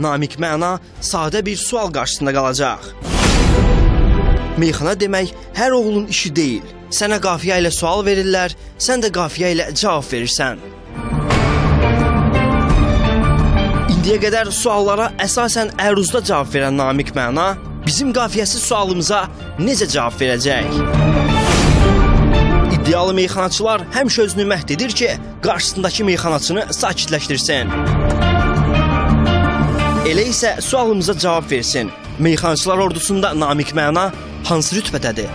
Namik Məna sadə bir sual qarşısında qalacaq. Meyxana demək hər oğlun işi deyil. Sənə qafiyə ilə sual verirlər, sən də qafiyə ilə cavab verirsən. İndiyə qədər suallara əsasən əruzda cavab verən Namik Məna bizim qafiyəsiz sualımıza necə cavab verəcək? İddialı meyxanaçılar həmişə özünü məhd edir ki, qarşısındakı meyxanaçını sakitləşdirsin. İsə sualımıza cavab versin. Meyxanaçılar ordusunda Namik Məna hansı rütbədədir?